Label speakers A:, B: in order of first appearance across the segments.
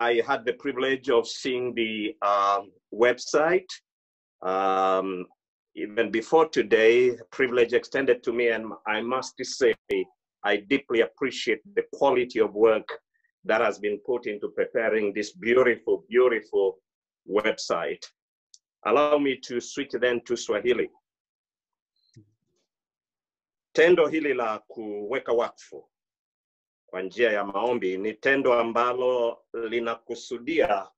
A: I had the privilege of seeing the um, website um, even before today. Privilege extended to me, and I must say, I deeply appreciate the quality of work that has been put into preparing this beautiful, beautiful website. Allow me to switch then to Swahili. Tendo hili la kuweka wakfu kwa njia ya maombi ni tendo ambalo linakusudia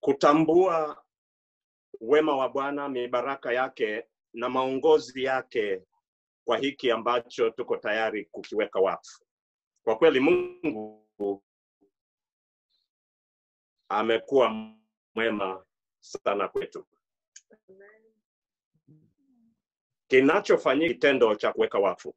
A: kutambua wema wa Bwana, mibaraka yake na maongozi yake kwa hiki ambacho tuko tayari kukiweka wafu Kwa kweli Mungu amekuwa mwema sana kwetu. Kinachofanyika kitendo cha kuweka wakfu,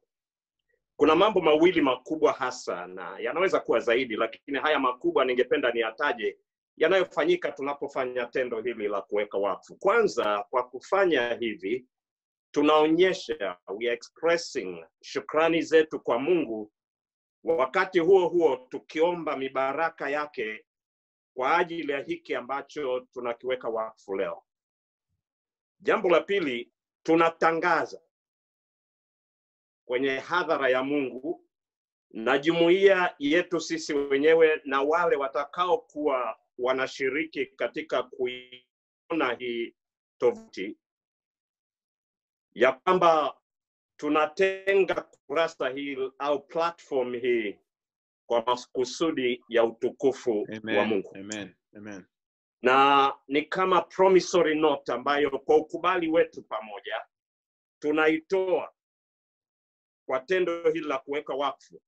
A: kuna mambo mawili makubwa hasa, na yanaweza kuwa zaidi, lakini haya makubwa ningependa niyataje yanayofanyika tunapofanya tendo hili la kuweka wakfu. Kwanza, kwa kufanya hivi tunaonyesha we are expressing shukrani zetu kwa Mungu, wakati huo huo tukiomba mibaraka yake kwa ajili ya hiki ambacho tunakiweka wakfu leo. Jambo la pili, tunatangaza kwenye hadhara ya Mungu na jumuiya yetu sisi wenyewe na wale watakaokuwa wanashiriki katika kuiona hii tovuti ya kwamba tunatenga kurasa hii au platform hii kwa makusudi ya utukufu
B: Amen.
A: wa Mungu
B: Amen. Amen.
A: na ni kama promissory note ambayo kwa ukubali wetu pamoja tunaitoa kwa tendo hili la kuweka wakfu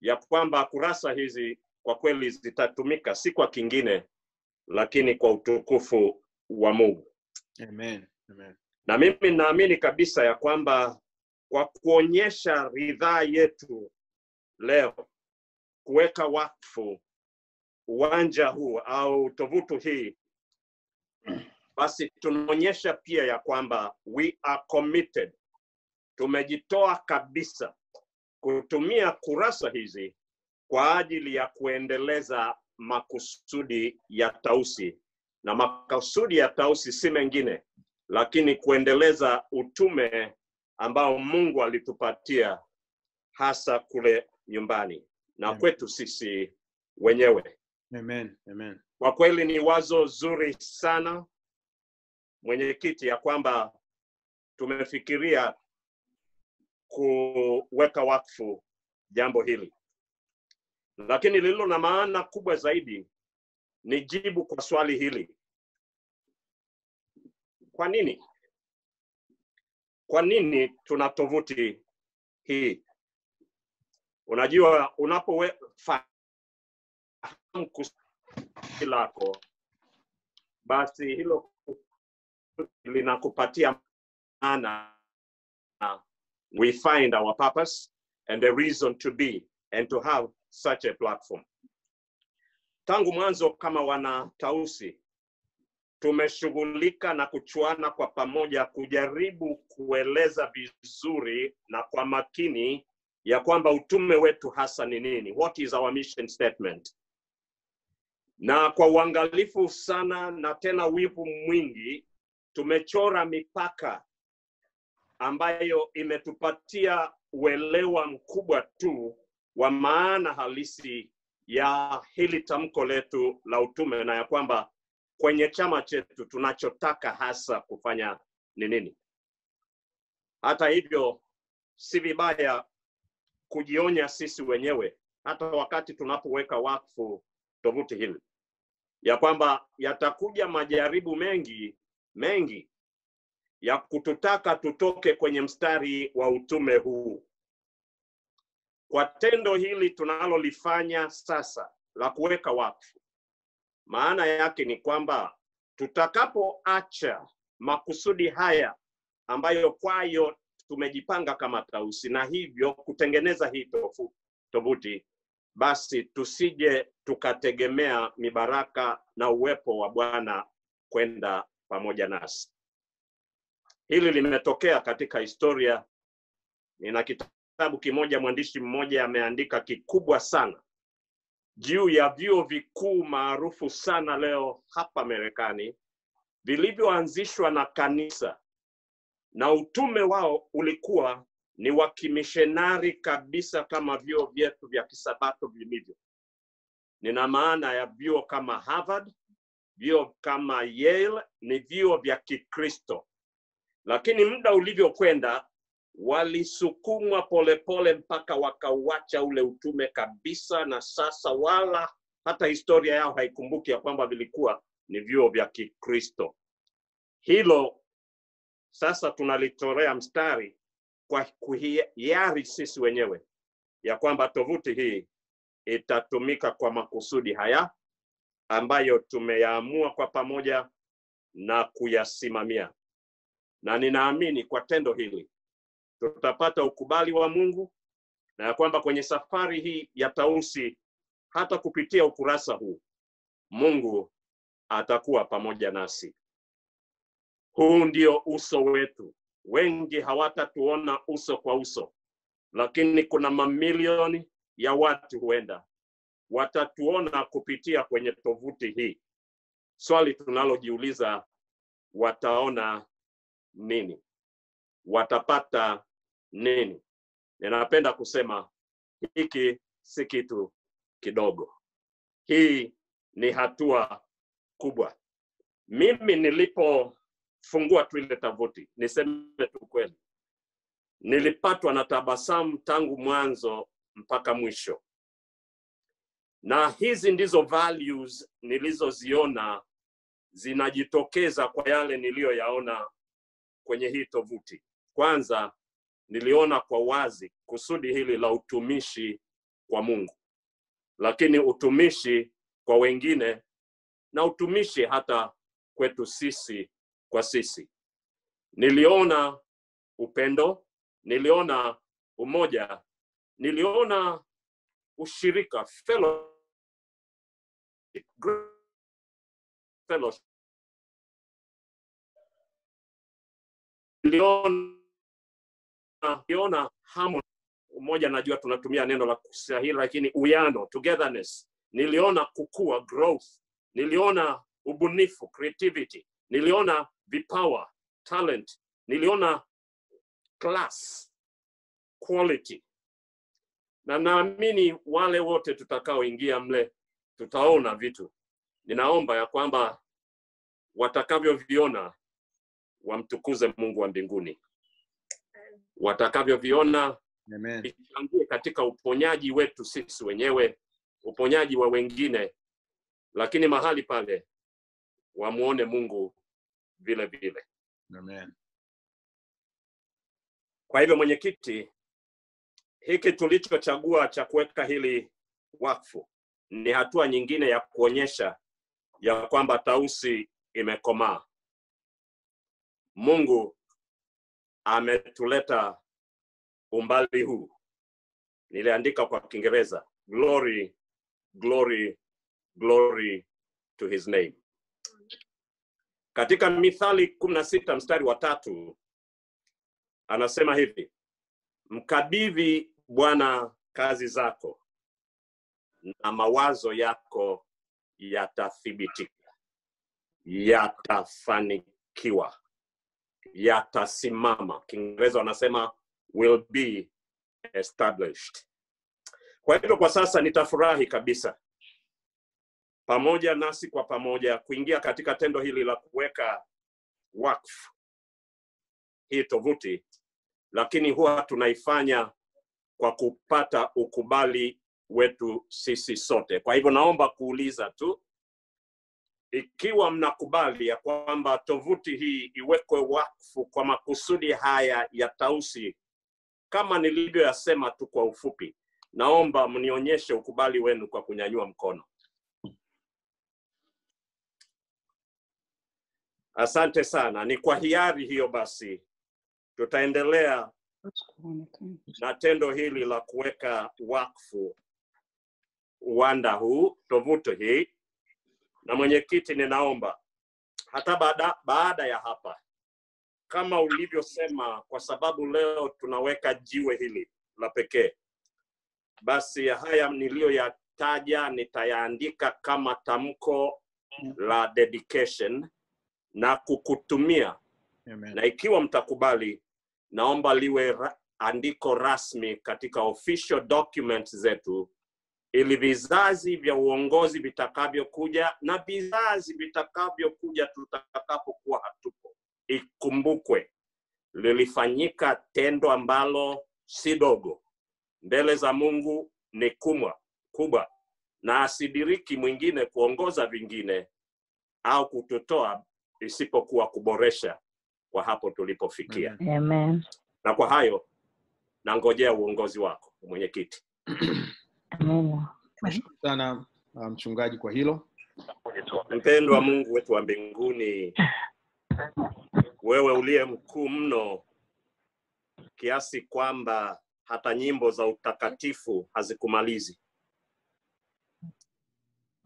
A: ya kwamba kurasa hizi kwa kweli zitatumika si kwa kingine lakini kwa utukufu wa Mungu.
B: Amen. Amen.
A: Na mimi naamini kabisa ya kwamba kwa kuonyesha ridhaa yetu leo kuweka wakfu uwanja huu au tovutu hii, basi tunaonyesha pia ya kwamba we are committed, tumejitoa kabisa kutumia kurasa hizi kwa ajili ya kuendeleza makusudi ya Tausi, na makusudi ya Tausi si mengine lakini kuendeleza utume ambao Mungu alitupatia hasa kule nyumbani na
B: Amen.
A: kwetu sisi wenyewe.
B: Amen. Amen.
A: Kwa kweli ni wazo zuri sana mwenyekiti, ya kwamba tumefikiria kuweka wakfu jambo hili, lakini lililo na maana kubwa zaidi ni jibu kwa swali hili: kwa nini? Kwa nini tuna tovuti hii? Unajua, unapofahamu kusudi lako, basi hilo linakupatia maana. We find our purpose and the reason to be and to have such a platform. Tangu mwanzo kama wana Tausi tumeshughulika na kuchuana kwa pamoja kujaribu kueleza vizuri na kwa makini ya kwamba utume wetu hasa ni nini, what is our mission statement, na kwa uangalifu sana na tena wivu mwingi tumechora mipaka ambayo imetupatia uelewa mkubwa tu wa maana halisi ya hili tamko letu la utume na ya kwamba kwenye chama chetu tunachotaka hasa kufanya ni nini. Hata hivyo, si vibaya kujionya sisi wenyewe, hata wakati tunapoweka wakfu tovuti hili, ya kwamba yatakuja majaribu mengi mengi ya kututaka tutoke kwenye mstari wa utume huu. Kwa tendo hili tunalolifanya sasa la kuweka wakfu, maana yake ni kwamba tutakapoacha makusudi haya ambayo kwayo tumejipanga kama Tausi na hivyo kutengeneza hii tovuti, basi tusije tukategemea mibaraka na uwepo wa Bwana kwenda pamoja nasi. Hili limetokea katika historia. Nina kitabu kimoja, mwandishi mmoja ameandika kikubwa sana juu ya vyuo vikuu maarufu sana leo hapa Marekani vilivyoanzishwa na kanisa, na utume wao ulikuwa ni wa kimishenari kabisa, kama vyuo vyetu vya kisabato vilivyo. Nina maana ya vyuo kama Harvard, vyuo kama Yale ni vyuo vya Kikristo, lakini muda ulivyokwenda walisukumwa polepole mpaka wakauacha ule utume kabisa, na sasa wala hata historia yao haikumbuki ya kwamba vilikuwa ni vyuo vya Kikristo. Hilo sasa tunalitorea mstari kwa kuhiari sisi wenyewe ya kwamba tovuti hii itatumika kwa makusudi haya ambayo tumeyaamua kwa pamoja na kuyasimamia, na ninaamini kwa tendo hili tutapata ukubali wa Mungu na ya kwamba kwenye safari hii ya Tausi, hata kupitia ukurasa huu, Mungu atakuwa pamoja nasi. Huu ndio uso wetu. Wengi hawatatuona uso kwa uso, lakini kuna mamilioni ya watu huenda watatuona kupitia kwenye tovuti hii. Swali tunalojiuliza, wataona nini? Watapata nini? Ninapenda kusema hiki si kitu kidogo, hii ni hatua kubwa. Mimi nilipofungua tu ile tovuti, niseme tu kweli, nilipatwa na tabasamu tangu mwanzo mpaka mwisho, na hizi ndizo values nilizoziona zinajitokeza kwa yale niliyoyaona kwenye hii tovuti. Kwanza niliona kwa wazi kusudi hili la utumishi kwa Mungu, lakini utumishi kwa wengine na utumishi hata kwetu sisi kwa sisi. Niliona upendo, niliona umoja, niliona ushirika, fellow, fellowship. Niliona, harmony. Umoja najua tunatumia neno la kusahili lakini uyano, togetherness. Niliona kukua, growth. Niliona ubunifu, creativity. Niliona vipawa, talent. Niliona class, quality. Na naamini wale wote tutakaoingia mle tutaona vitu. Ninaomba ya kwamba watakavyoviona wamtukuze Mungu wa mbinguni, watakavyoviona
B: Amen.
A: vichangie katika uponyaji wetu sisi wenyewe, uponyaji wa wengine, lakini mahali pale wamuone Mungu vile vile.
B: Amen.
A: Kwa hivyo, mwenyekiti, hiki tulichochagua cha kuweka hili wakfu ni hatua nyingine ya kuonyesha ya kwamba Tausi imekomaa. Mungu ametuleta umbali huu. Niliandika kwa Kiingereza, glory glory glory to his name. Katika Mithali kumi na sita mstari wa tatu anasema hivi, mkabidhi Bwana kazi zako na mawazo yako yatathibitika, yatafanikiwa, yatasimama. Kiingereza wanasema will be established. Kwa hivyo kwa sasa nitafurahi kabisa pamoja nasi kwa pamoja kuingia katika tendo hili la kuweka wakfu hii tovuti, lakini huwa tunaifanya kwa kupata ukubali wetu sisi sote. Kwa hivyo naomba kuuliza tu ikiwa mnakubali ya kwamba tovuti hii iwekwe wakfu kwa makusudi haya ya Tausi kama nilivyoyasema tu kwa ufupi, naomba mnionyeshe ukubali wenu kwa kunyanyua mkono. Asante sana. Ni kwa hiari hiyo basi, tutaendelea na tendo hili la kuweka wakfu uwanda huu, tovuti hii. Na mwenyekiti, ninaomba hata baada, baada ya hapa kama ulivyosema, kwa sababu leo tunaweka jiwe hili la pekee, basi haya niliyoyataja nitayaandika kama tamko la dedication na kukutumia,
B: Amen.
A: na ikiwa mtakubali, naomba liwe ra andiko rasmi katika official documents zetu, ili vizazi vya uongozi vitakavyokuja na vizazi vitakavyokuja tutakapokuwa hatupo, ikumbukwe lilifanyika tendo ambalo si dogo mbele za Mungu ni kumwa kubwa, na asidiriki mwingine kuongoza vingine au kututoa isipokuwa kuboresha kwa hapo tulipofikia.
B: Amen.
C: Amen.
A: Na kwa hayo nangojea uongozi wako mwenyekiti.
C: Amen.
B: Sana uh, mchungaji kwa hilo.
A: Mpendwa Mungu wetu wa mbinguni, wewe uliye mkuu mno kiasi kwamba hata nyimbo za utakatifu hazikumalizi,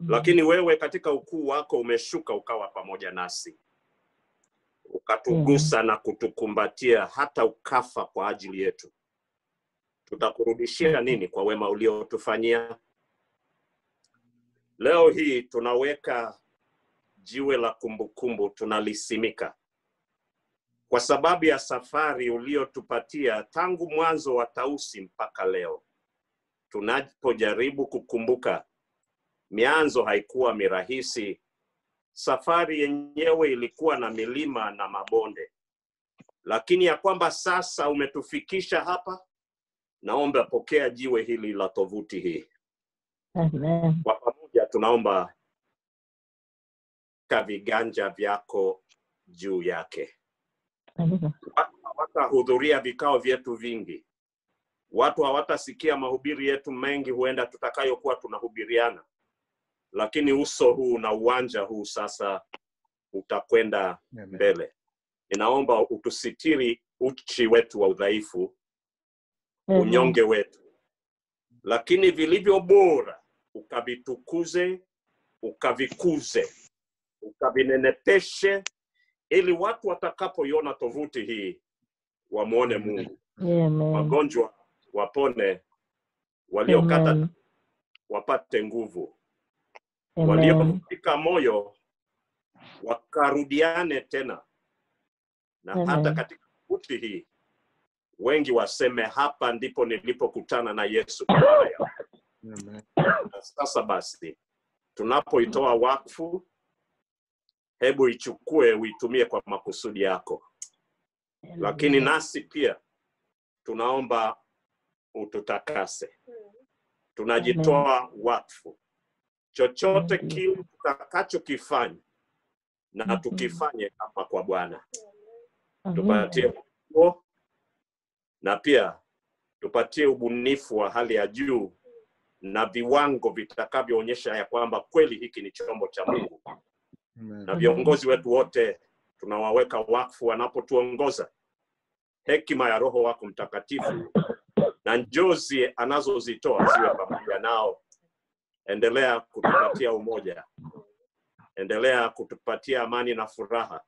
A: lakini wewe katika ukuu wako umeshuka ukawa pamoja nasi, ukatugusa na kutukumbatia hata ukafa kwa ajili yetu. Tutakurudishia nini kwa wema uliotufanyia? Leo hii tunaweka jiwe la kumbukumbu, tunalisimika kwa sababu ya safari uliotupatia tangu mwanzo wa Tausi mpaka leo. Tunapojaribu kukumbuka, mianzo haikuwa mirahisi. Safari yenyewe ilikuwa na milima na mabonde, lakini ya kwamba sasa umetufikisha hapa, naomba pokea jiwe hili la tovuti hii.
C: Amen.
A: Kwa pamoja tunaomba ka viganja vyako juu yake.
C: Amen.
A: Watu hawatahudhuria vikao vyetu vingi, watu hawatasikia mahubiri yetu mengi, huenda tutakayokuwa tunahubiriana, lakini uso huu na uwanja huu sasa utakwenda mbele. Ninaomba utusitiri uchi wetu wa udhaifu, unyonge wetu, lakini vilivyo bora ukavitukuze, ukavikuze, ukavinenepeshe, ili watu watakapoiona tovuti hii wamwone Mungu.
C: Amen.
A: Wagonjwa wapone, waliokata
C: Amen.
A: wapate nguvu, waliofika moyo wakarudiane tena, na
C: Amen.
A: hata katika tovuti hii wengi waseme hapa ndipo nilipokutana na Yesu. Kwa mara ya Na sasa basi, tunapoitoa wakfu, hebu ichukue uitumie kwa makusudi yako, lakini nasi pia tunaomba ututakase. Tunajitoa wakfu, chochote kile tutakachokifanya na
C: Mhm.
A: tukifanye hapa kwa Bwana, tupatie na pia tupatie ubunifu wa hali ya juu na viwango vitakavyoonyesha ya kwamba kweli hiki ni chombo cha Mungu.
B: Amen.
A: Na viongozi wetu wote tunawaweka wakfu wanapotuongoza, hekima ya Roho wako Mtakatifu na njozi anazozitoa ziwe pamoja nao. Endelea kutupatia umoja, endelea kutupatia amani na furaha,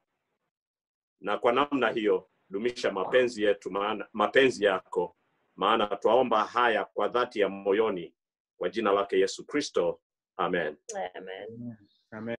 A: na kwa namna hiyo dumisha mapenzi yetu, maana mapenzi yako, maana twaomba haya kwa dhati ya moyoni, kwa jina lake Yesu Kristo, amen.
D: Amen.
B: Amen.